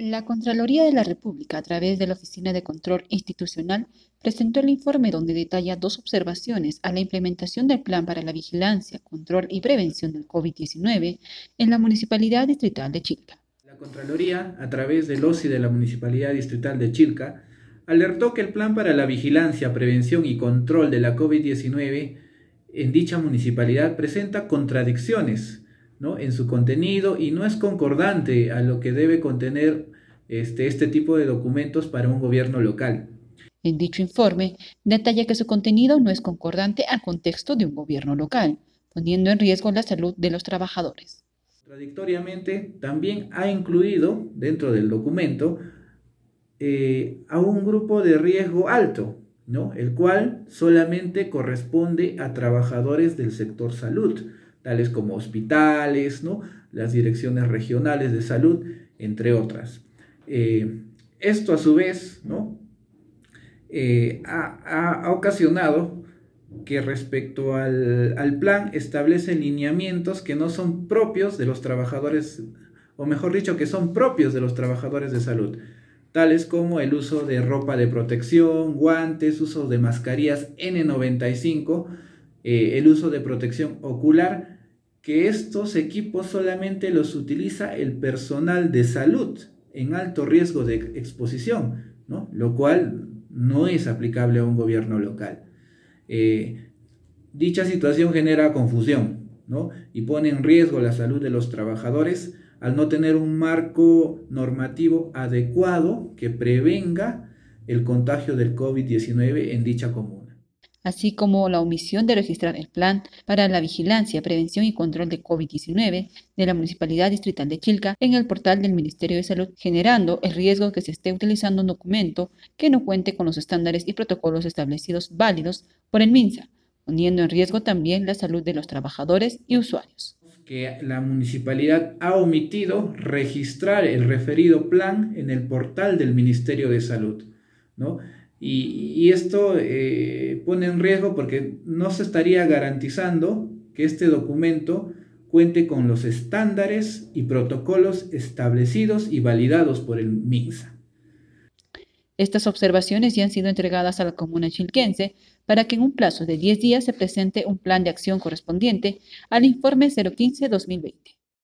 La Contraloría de la República, a través de la Oficina de Control Institucional, presentó el informe donde detalla dos observaciones a la implementación del Plan para la Vigilancia, Control y Prevención del COVID-19 en la Municipalidad Distrital de Chilca. La Contraloría, a través del OSI de la Municipalidad Distrital de Chilca, alertó que el Plan para la Vigilancia, Prevención y Control de la COVID-19 en dicha municipalidad presenta contradicciones en su contenido y no es concordante a lo que debe contener este, este tipo de documentos para un gobierno local. En dicho informe, detalla que su contenido no es concordante al contexto de un gobierno local, poniendo en riesgo la salud de los trabajadores. Contradictoriamente, también ha incluido dentro del documento eh, a un grupo de riesgo alto, ¿no? el cual solamente corresponde a trabajadores del sector salud, tales como hospitales, ¿no? las direcciones regionales de salud, entre otras. Eh, esto a su vez ¿no? Eh, ha, ocasionado que respecto al, plan establece lineamientos que no son propios de los trabajadores, o mejor dicho, que son propios de los trabajadores de salud, tales como el uso de ropa de protección, guantes, uso de mascarillas N95, eh, el uso de protección ocular, que estos equipos solamente los utiliza el personal de salud en alto riesgo de exposición, ¿no? lo cual no es aplicable a un gobierno local. Eh, dicha situación genera confusión ¿no? y pone en riesgo la salud de los trabajadores al no tener un marco normativo adecuado que prevenga el contagio del COVID-19 en dicha comuna así como la omisión de registrar el plan para la vigilancia, prevención y control de COVID-19 de la Municipalidad Distrital de Chilca en el portal del Ministerio de Salud, generando el riesgo que se esté utilizando un documento que no cuente con los estándares y protocolos establecidos válidos por el MINSA, poniendo en riesgo también la salud de los trabajadores y usuarios que la municipalidad ha omitido registrar el referido plan en el portal del Ministerio de Salud, ¿no? Y, esto eh, pone en riesgo porque no se estaría garantizando que este documento cuente con los estándares y protocolos establecidos y validados por el MINSA. Estas observaciones ya han sido entregadas a la comuna chilquense para que en un plazo de 10 días se presente un plan de acción correspondiente al informe 015-2020.